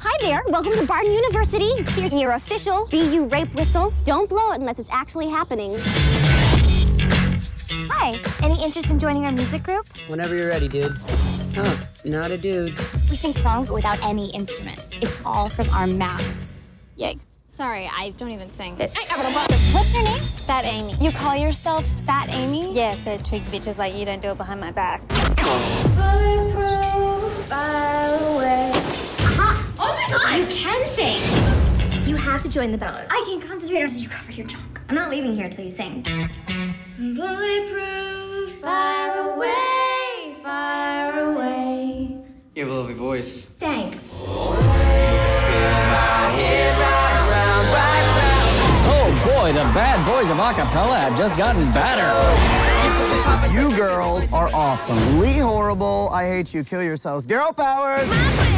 Hi there, welcome to Barden University. Here's your official BU rape whistle. Don't blow it unless it's actually happening. Hi, any interest in joining our music group? Whenever you're ready, dude. Oh, not a dude. We sing songs without any instruments. It's all from our mouths. Yikes. Sorry, I don't even sing. Eh. What's your name? Fat Amy. You call yourself Fat Amy? Yeah, so twig bitches like you don't do it behind my back. Oh have to join the Bellas. I can't concentrate until you cover your junk. I'm not leaving here until you sing. Bulletproof, fire away, fire away. You have a lovely voice. Thanks. Bad boys of acapella have just gotten better. You girls are awesome. Lee Horrible, I Hate You, Kill Yourselves. Girl Powers!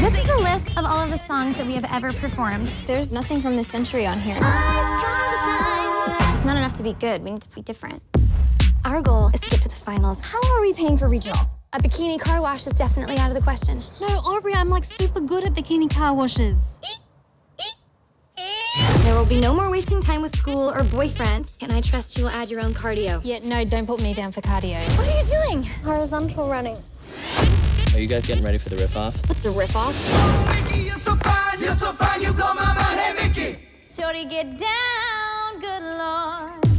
This is a list of all of the songs that we have ever performed. There's nothing from this century on here. It's not enough to be good. We need to be different. Our goal is to get to the finals. How are we paying for regionals? A bikini car wash is definitely out of the question. No, Aubrey, I'm like super good at bikini car washes. There will be no more wasting time with school or boyfriends. Can I trust you will add your own cardio? Yeah, no, don't put me down for cardio. What are you doing? Horizontal running. Are you guys getting ready for the riff off? What's a riff off? Mickey, you're so fine, you're so fine, you blow my mind. Hey, Mickey! Shorty, get down, good lord.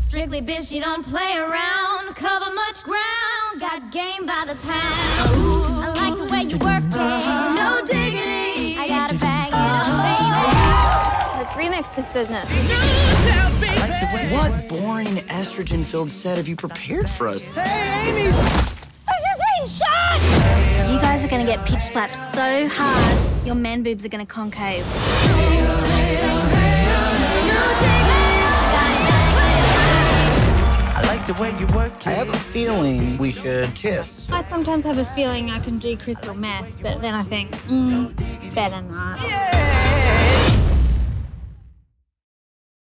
Strictly bitch, you don't play around. Cover much ground, got game by the pound. I like the way you work remix this business. What boring estrogen-filled set have you prepared for us? You guys are gonna get pitch slapped so hard, your man boobs are gonna concave. I like the way you work. I have a feeling we should kiss. I sometimes have a feeling I can do crystal meth, but then I think, mm, better not.